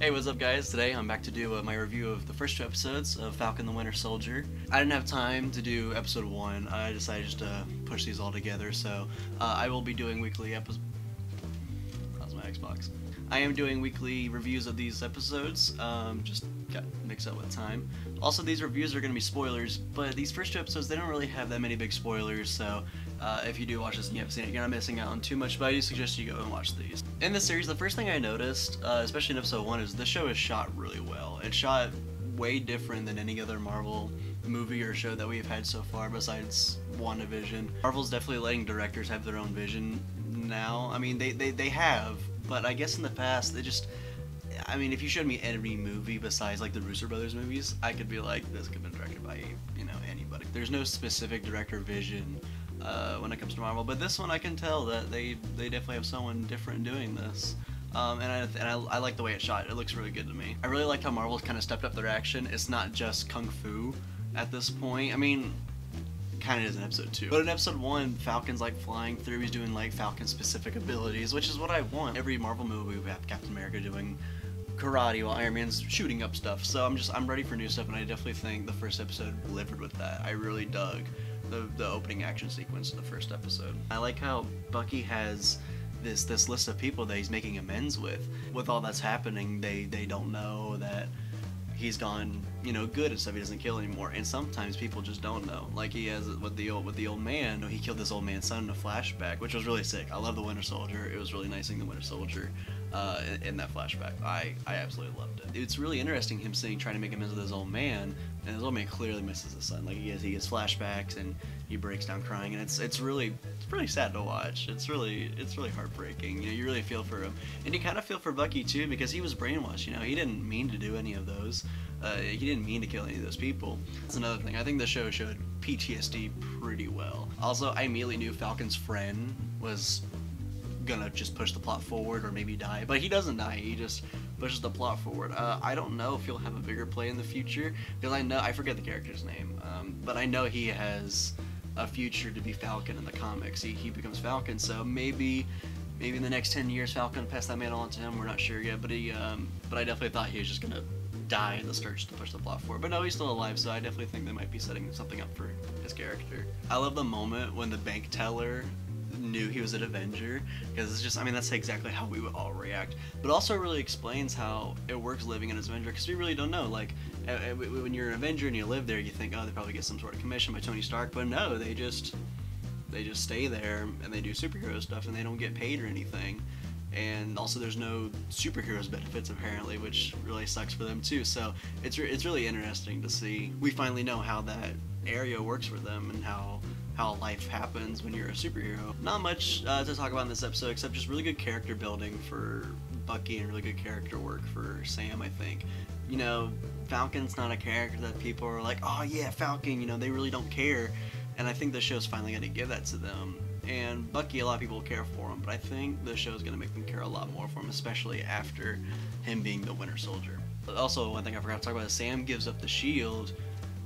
Hey, what's up, guys? Today I'm back to do uh, my review of the first two episodes of Falcon the Winter Soldier. I didn't have time to do episode one. I decided just to push these all together, so uh, I will be doing weekly episodes. That's my Xbox. I am doing weekly reviews of these episodes. Um, just got mixed up with time. Also, these reviews are going to be spoilers, but these first two episodes they don't really have that many big spoilers. So uh, if you do watch this and you haven't seen it, you're not missing out on too much. But I do suggest you go and watch these. In this series, the first thing I noticed, uh, especially in episode one, is the show is shot really well. It's shot way different than any other Marvel movie or show that we've had so far besides WandaVision. Marvel's definitely letting directors have their own vision now. I mean, they, they, they have, but I guess in the past, they just. I mean, if you showed me any movie besides like the Russo brothers movies, I could be like, this could have been directed by you know anybody. There's no specific director vision uh, when it comes to Marvel, but this one I can tell that they they definitely have someone different doing this. Um, and I, and I, I, like the way it's shot. It looks really good to me. I really like how Marvel's kind of stepped up their action. It's not just kung fu at this point. I mean, kind of is in episode two. But in episode one, Falcon's like flying through. He's doing like Falcon specific abilities, which is what I want. Every Marvel movie, we have Captain America doing karate while Iron Man's shooting up stuff. So I'm just I'm ready for new stuff, and I definitely think the first episode delivered with that. I really dug the the opening action sequence in the first episode. I like how Bucky has this this list of people that he's making amends with. With all that's happening, they they don't know that he's gone, you know, good and stuff. He doesn't kill anymore. And sometimes people just don't know. Like he has with the old with the old man. He killed this old man's son in a flashback, which was really sick. I love the Winter Soldier. It was really nice seeing the Winter Soldier uh, in, that flashback. I I absolutely loved it. It's really interesting him seeing trying to make amends with his old man, and his old man clearly misses his son. Like he has he has flashbacks and he breaks down crying, and it's it's really it's really sad to watch. It's really it's really heartbreaking. You know, you really feel for him, and you kind of feel for Bucky too because he was brainwashed. You know, he didn't mean to do any of those. Uh, he didn't mean to kill any of those people. That's another thing. I think the show showed PTSD pretty well. Also, I immediately knew Falcon's friend was gonna just push the plot forward or maybe die, but he doesn't die. He just pushes the plot forward. Uh, I don't know if he'll have a bigger play in the future because I know I forget the character's name, um, but I know he has a future to be Falcon in the comics. He, he becomes Falcon, so maybe maybe in the next 10 years Falcon pass that mantle on to him. We're not sure yet, but he um, but I definitely thought he was just gonna die in the search to push the plot forward. But no, he's still alive, so I definitely think they might be setting something up for his character. I love the moment when the bank teller knew he was an Avenger because it's just I mean that's exactly how we would all react. But also really explains how it works living in an Avenger because we really don't know. Like when you're an Avenger and you live there, you think oh they probably get some sort of commission by Tony Stark, but no, they just they just stay there and they do superhero stuff and they don't get paid or anything. And also, there's no superheroes benefits apparently, which really sucks for them too. So it's re- it's really interesting to see. We finally know how that area works for them and how how life happens when you're a superhero. Not much uh, to talk about in this episode except just really good character building for Bucky and really good character work for Sam, I think. You know, Falcon's not a character that people are like, oh yeah, Falcon, you know, they really don't care. And I think the show's finally going to give that to them. And Bucky, a lot of people care for him, but I think the show's going to make them care a lot more for him, especially after him being the Winter Soldier. But also, one thing I forgot to talk about is Sam gives up the shield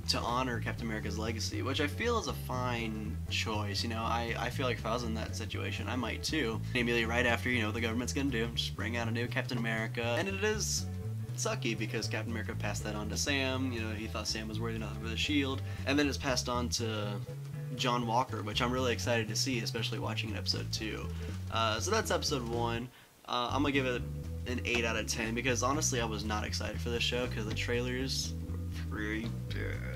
to honor Captain America's legacy, which I feel is a fine choice. You know, I, I feel like if I was in that situation, I might too. Immediately right after, you know, the government's gonna do, just bring out a new Captain America. And it is sucky because Captain America passed that on to Sam. You know, he thought Sam was worthy enough for the shield. And then it's passed on to John Walker, which I'm really excited to see, especially watching in episode two. Uh, so that's episode one. Uh, I'm gonna give it an 8 out of 10 because honestly I was not excited for this show because the trailers were pretty bad.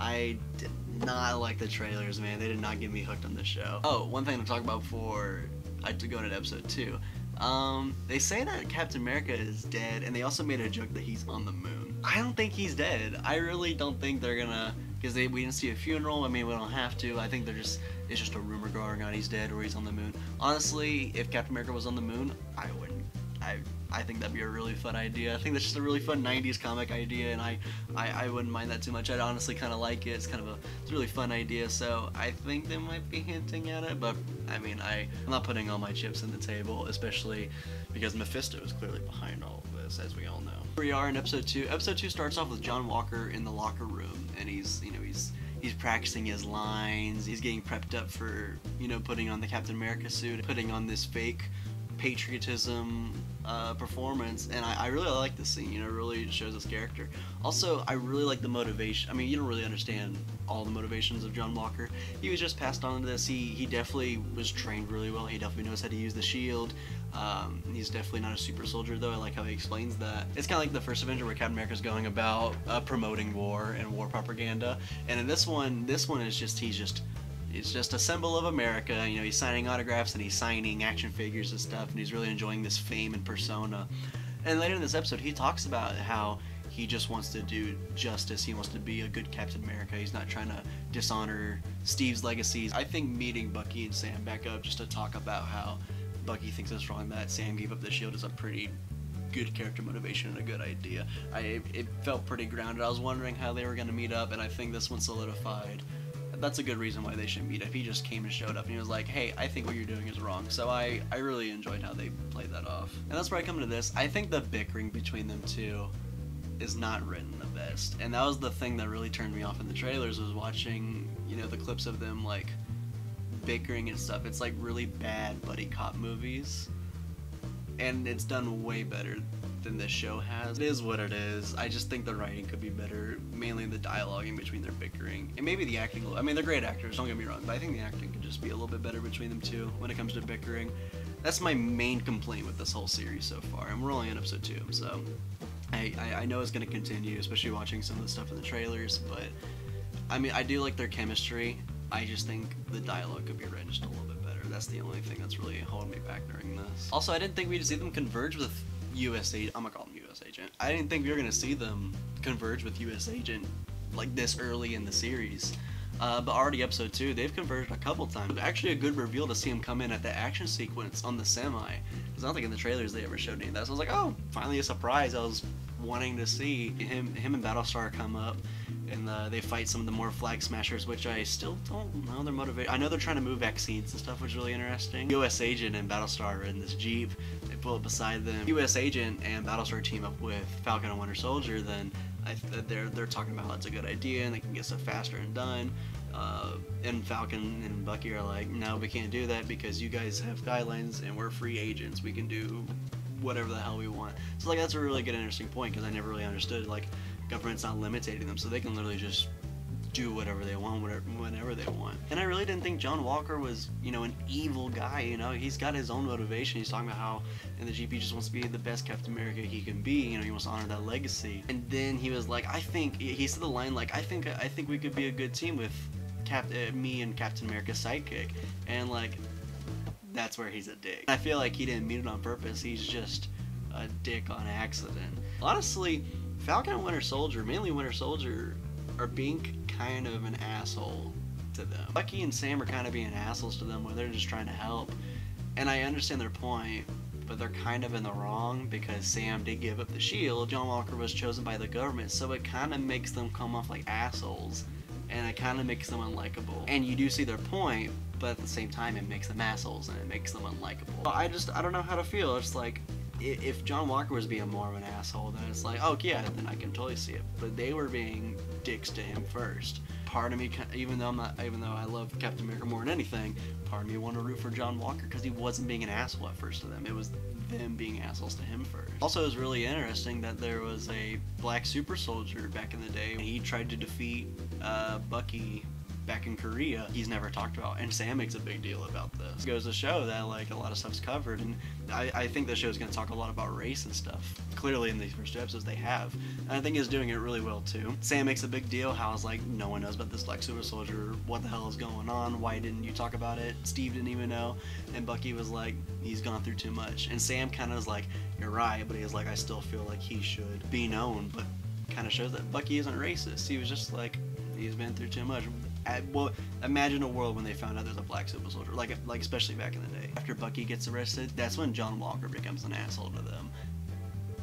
I did not like the trailers, man. They did not get me hooked on the show. Oh, one thing to talk about before I to go into episode two. Um, they say that Captain America is dead, and they also made a joke that he's on the moon. I don't think he's dead. I really don't think they're gonna, because they we didn't see a funeral. I mean, we don't have to. I think they're just it's just a rumor going on he's dead or he's on the moon. Honestly, if Captain America was on the moon, I wouldn't. I I think that'd be a really fun idea. I think that's just a really fun 90s comic idea, and I, I, I wouldn't mind that too much. I'd honestly kind of like it. It's kind of a, it's a really fun idea, so I think they might be hinting at it, but I mean, I, I'm not putting all my chips in the table, especially because Mephisto is clearly behind all of this, as we all know. Here we are in episode 2. Episode 2 starts off with John Walker in the locker room, and he's, you know, he's he's practicing his lines. He's getting prepped up for, you know, putting on the Captain America suit, putting on this fake patriotism uh, performance, and I, I really like this scene. You know, it really shows his character. Also, I really like the motivation. I mean, you don't really understand all the motivations of John Walker. He was just passed on to this. He he definitely was trained really well. He definitely knows how to use the shield. Um, he's definitely not a super soldier though. I like how he explains that. It's kind of like the first Avenger where Captain America's going about uh, promoting war and war propaganda, and in this one, this one is just he's just it's just a symbol of America. You know, he's signing autographs and he's signing action figures and stuff, and he's really enjoying this fame and persona. And later in this episode, he talks about how he just wants to do justice. He wants to be a good Captain America. He's not trying to dishonor Steve's legacies. I think meeting Bucky and Sam back up just to talk about how Bucky thinks it's wrong that Sam gave up the shield is a pretty good character motivation and a good idea. I it felt pretty grounded. I was wondering how they were going to meet up, and I think this one solidified that's a good reason why they should meet. If he just came and showed up and he was like, "Hey, I think what you're doing is wrong," so I I really enjoyed how they played that off. And that's where I come to this. I think the bickering between them two is not written the best, and that was the thing that really turned me off in the trailers was watching you know the clips of them like bickering and stuff. It's like really bad buddy cop movies, and it's done way better than this show has. It is what it is. I just think the writing could be better, mainly the dialogue in between their bickering. And maybe the acting, I mean, they're great actors, don't get me wrong, but I think the acting could just be a little bit better between them two when it comes to bickering. That's my main complaint with this whole series so far, and we're only on episode two, so I, I, I know it's going to continue, especially watching some of the stuff in the trailers, but I mean, I do like their chemistry. I just think the dialogue could be written just a little bit better. That's the only thing that's really holding me back during this. Also, I didn't think we'd see them converge with U.S. Agent. I'm gonna call him U.S. Agent. I didn't think we were gonna see them converge with U.S. Agent like this early in the series. Uh, but already episode two, they've converged a couple times. Actually, a good reveal to see him come in at the action sequence on the semi. Because I don't think in the trailers they ever showed any of that. So I was like, oh, finally a surprise. I was wanting to see him, him and Battlestar come up, and uh, they fight some of the more flag smashers, which I still don't know their motivation. I know they're trying to move vaccines and stuff, which is really interesting. U.S. Agent and Battlestar are in this jeep. Pull up beside them. U.S. Agent and Battlestar team up with Falcon and Winter Soldier. Then I, they're they're talking about it's a good idea and they can get stuff faster and done. Uh, and Falcon and Bucky are like, no, we can't do that because you guys have guidelines and we're free agents. We can do whatever the hell we want. So like that's a really good interesting point because I never really understood like government's not limiting them, so they can literally just do whatever they want, whatever, whenever they want. And I really didn't think John Walker was, you know, an evil guy. You know, he's got his own motivation. He's talking about how in the GP just wants to be the best Captain America he can be. You know, he wants to honor that legacy. And then he was like, I think he said the line like, I think I think we could be a good team with Cap, uh, me and Captain America's sidekick. And like, that's where he's a dick. I feel like he didn't mean it on purpose. He's just a dick on accident. Honestly, Falcon and Winter Soldier, mainly Winter Soldier, are being kind of an asshole to them. Bucky and Sam are kind of being assholes to them where they're just trying to help. And I understand their point, but they're kind of in the wrong because Sam did give up the shield. John Walker was chosen by the government, so it kind of makes them come off like assholes. And it kind of makes them unlikable. And you do see their point, but at the same time, it makes them assholes and it makes them unlikable. I just, I don't know how to feel. It's like, if John Walker was being more of an asshole, then it's like, oh yeah, then I can totally see it. But they were being dicks to him first. Part of me, even though I'm not, even though I love Captain America more than anything, part of me wanted to root for John Walker because he wasn't being an asshole at first to them. It was them being assholes to him first. Also, it was really interesting that there was a black super soldier back in the day. and He tried to defeat uh, Bucky back in Korea, he's never talked about. And Sam makes a big deal about this. It goes to show that like a lot of stuff's covered, and I, I think the show's going to talk a lot about race and stuff. Clearly, in these first two episodes, they have, and I think he's doing it really well too. Sam makes a big deal how it's like no one knows about this Black Super Soldier. What the hell is going on? Why didn't you talk about it? Steve didn't even know, and Bucky was like, he's gone through too much. And Sam kind of is like, you're right, but he's like, I still feel like he should be known, but kind of shows that Bucky isn't racist. He was just like, he's been through too much well, imagine a world when they found out there's a black super soldier, like like especially back in the day. After Bucky gets arrested, that's when John Walker becomes an asshole to them.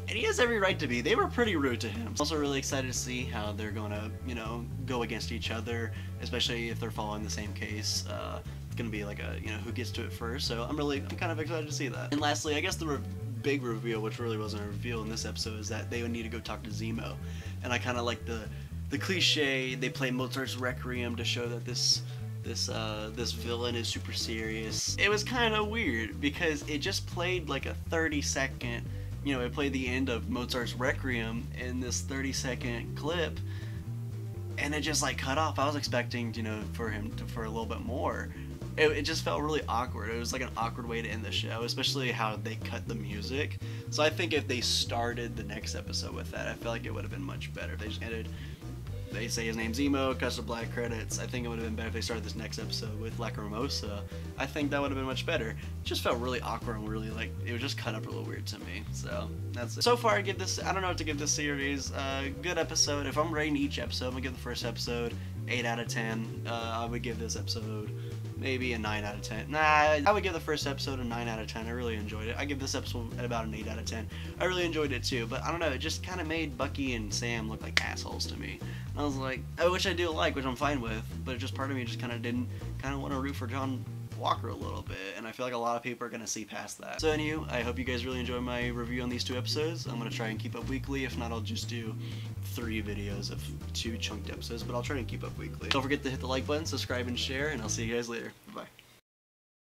And he has every right to be. They were pretty rude to him. Also really excited to see how they're going to, you know, go against each other, especially if they're following the same case. Uh, it's to be like a, you know, who gets to it first. So I'm really, I'm kind of excited to see that. And lastly, I guess the re big reveal, which really wasn't a reveal in this episode, is that they would need to go talk to Zemo. And I kind of like the the cliche they play Mozart's Requiem to show that this this uh, this villain is super serious. It was kind of weird because it just played like a 30 second, you know, it played the end of Mozart's Requiem in this 30 second clip, and it just like cut off. I was expecting, you know, for him to, for a little bit more. It, it just felt really awkward. It was like an awkward way to end the show, especially how they cut the music. So I think if they started the next episode with that, I feel like it would have been much better. They just ended they say his name's Zemo, cuts to black credits. I think it would have been better if they started this next episode with Lacrimosa. I think that would have been much better. It just felt really awkward and really like it was just cut up a little weird to me. So that's it. So far, I give this. I don't know what to give this series. Uh, good episode. If I'm rating each episode, I'm gonna give the first episode eight out of ten. Uh, I would give this episode maybe a 9 out of 10. Nah, I would give the first episode a 9 out of 10. I really enjoyed it. I give this episode at about an 8 out of 10. I really enjoyed it too, but I don't know, it just kind of made Bucky and Sam look like assholes to me. And I was like, which I do like, which I'm fine with, but just part of me just kind of didn't kind of want to root for John Walker a little bit, and I feel like a lot of people are going to see past that. So anyway, I hope you guys really enjoy my review on these two episodes. I'm going to try and keep up weekly. If not, I'll just do three videos of two chunked episodes, but I'll try and keep up weekly. Don't forget to hit the like button, subscribe, and share, and I'll see you guys later. Bye.